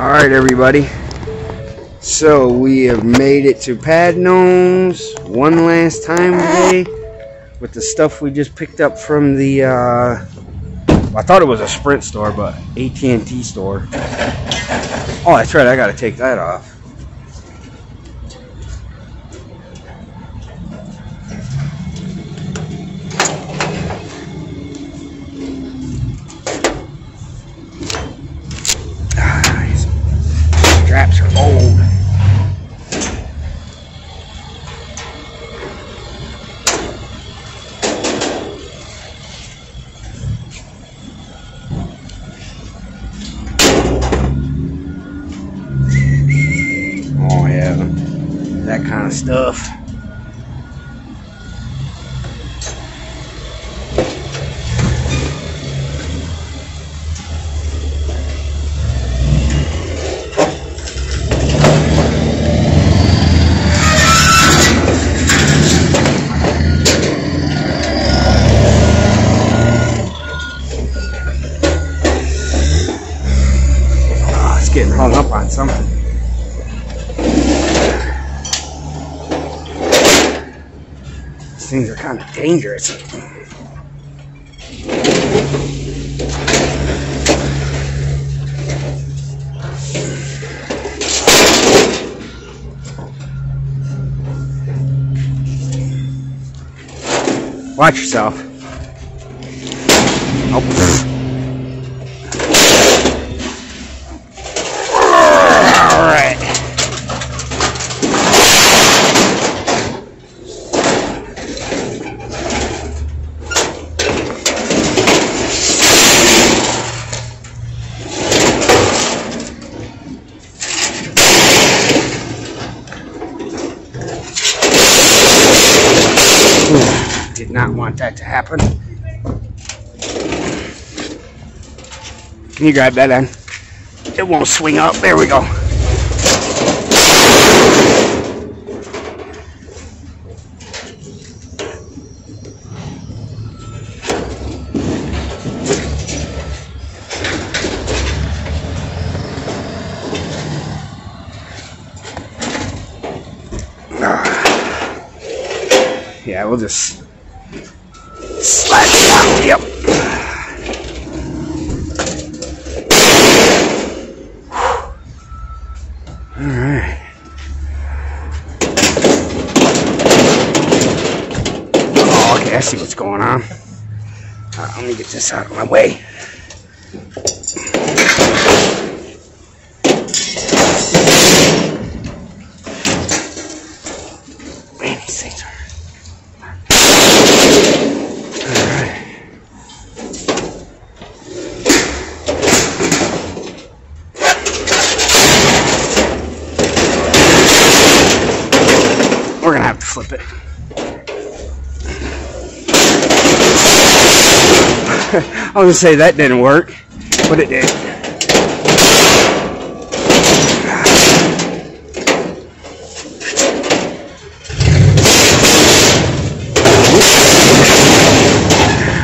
Alright everybody. So we have made it to Padnos one last time today with the stuff we just picked up from the uh, I thought it was a Sprint store, but AT&T store. Oh, that's right. I got to take that off. Kind of stuff. Ah, it's getting hung up on something. These things are kind of dangerous. Watch yourself. Oh. All right. Did not want that to happen. Can you grab that end? It won't swing up. There we go. Ah. Yeah, we'll just slide down. Yep. All right. Oh, okay. I see what's going on. Let me get this out of my way. Man, these things are. All right. We're gonna have to flip it. I was gonna say that didn't work, but it did.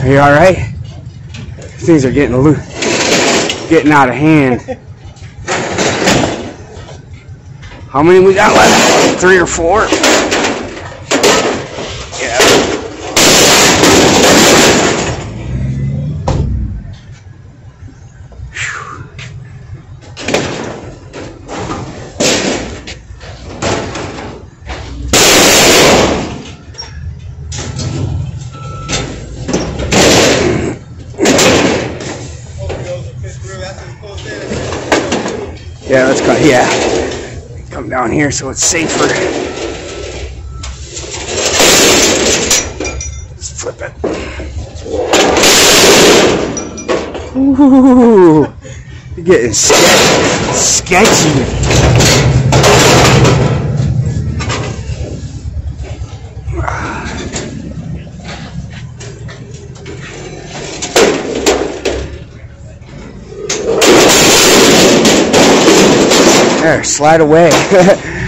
Are you all right? Things are getting loose, getting out of hand. How many we got left? Three or four? Yeah, let's go. Yeah. Come down here so it's safer. Let's flip it. Ooh, you're getting sketchy. sketchy. There, slide away.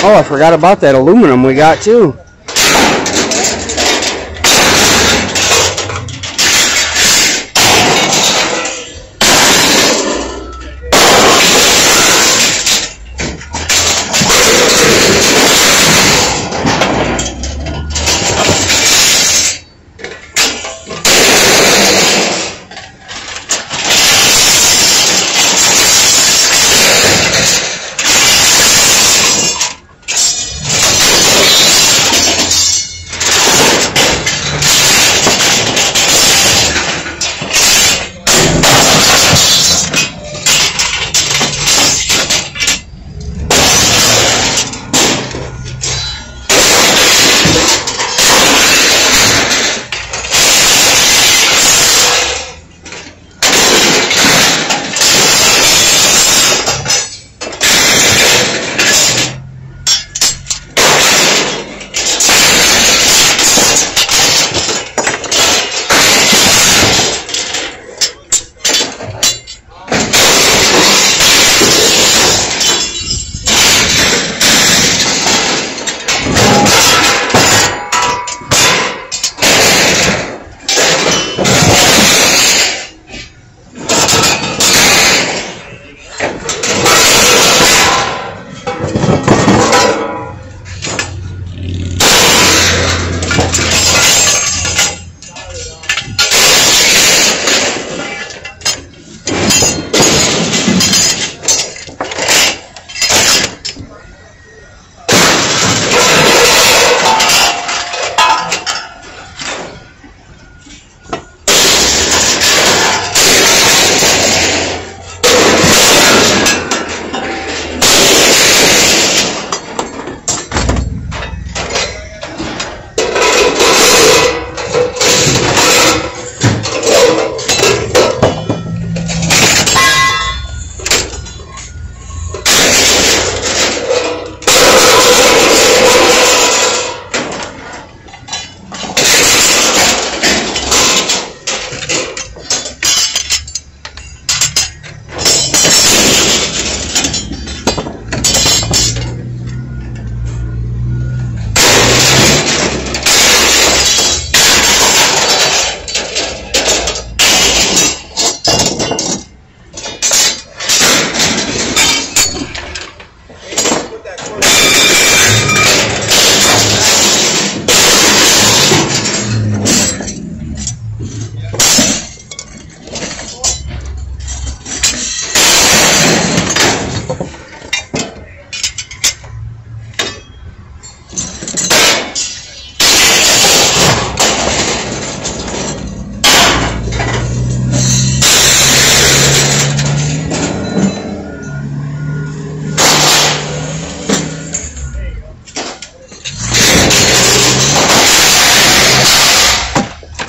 Oh, I forgot about that aluminum we got too.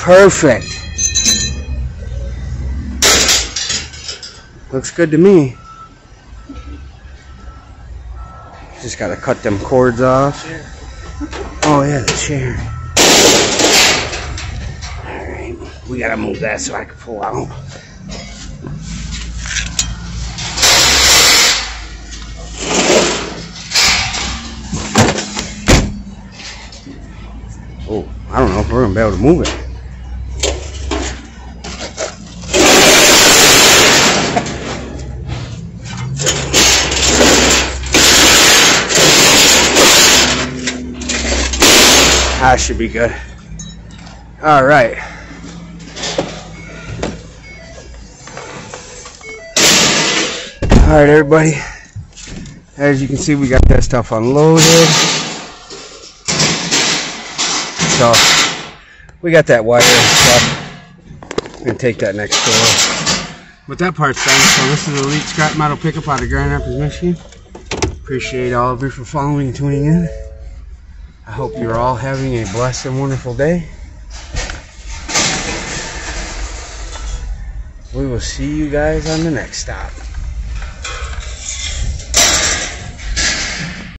Perfect. Looks good to me. Just gotta cut them cords off. Oh yeah, the chair. Alright, we gotta move that so I can pull out. Oh, I don't know if we're gonna be able to move it. That should be good. All right. All right, everybody. As you can see, we got that stuff unloaded. So we got that wire and stuff. I'm take that next door But that part's done. So this is the Elite Scrap Metal Pickup out of Grand Rapids, Michigan. Appreciate all of you for following and tuning in. I hope you're all having a blessed and wonderful day. We will see you guys on the next stop.